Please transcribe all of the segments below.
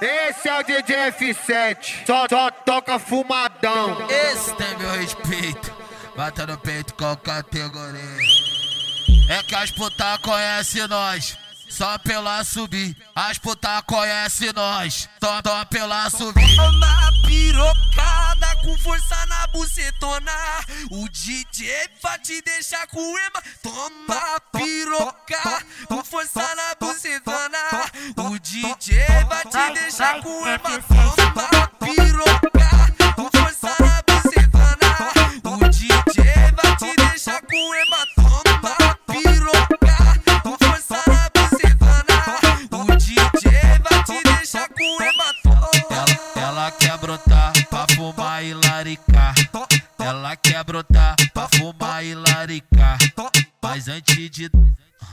Esse é o DJ F7, só, só toca fumadão. Esse tem meu respeito, bata no peito com categoria. É que as putas conhecem nós. Só pela subir, as putas conhecem nós. Só, só pela subir. Uma pirocada com força na bucetona. O DJ vai te deixar com ema. Toma piroca com força na bucetona. O DJ te deixar com ema. Toma piroca com força na bucetona. O DJ vai te deixar com ema. Toma piroca com força na bucetona. O DJ vai te deixar com ema. Ela, ela quer brotar pra fumar e laricar. Ela quer brotar pra fumar e laricar. Mas antes de.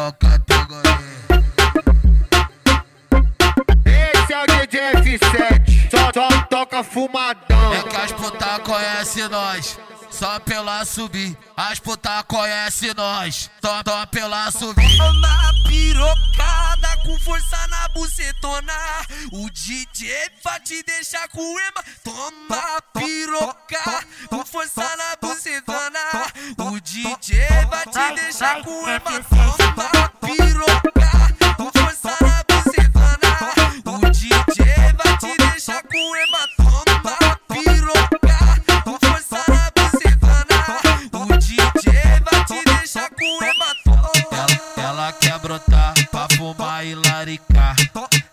com categoria. Esse é o DJ F7, só, só toca fumadão. É que as putas conhecem nós. Só pela subir, as putas conhecem nós. Só, só pela subir. Uma pirocada com força na bucetona. O DJ vai te deixar com ema. Toma piroca deixar com ema. Toma piroca com força na bucetona. O DJ vai te deixar com ema. Toma piroca com força na bucetona. O DJ vai te deixar com ema. Ela, ela quer brotar pra fumar e laricar.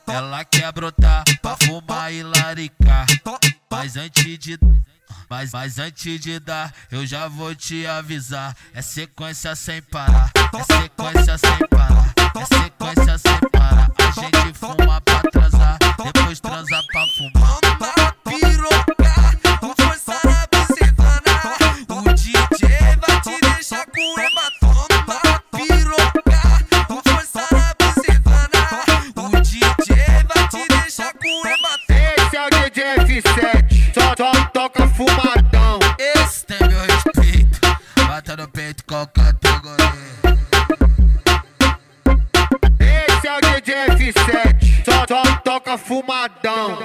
Ela quer brotar pra fumar e laricar. Mas antes de. Mas, mas antes de dar, eu já vou te avisar. É sequência sem parar. É sequência sem parar. É sequência sem parar. A gente fuma pra transar. Depois transa pra fumar. Toma piroca com força na bucetona. O DJ vai te deixar com ema. Toma piroca com força na bucetona. O DJ vai te deixar com ema. Esse é o DJ F7, com categoria. Esse é o DJ F7, só, só toca fumadão.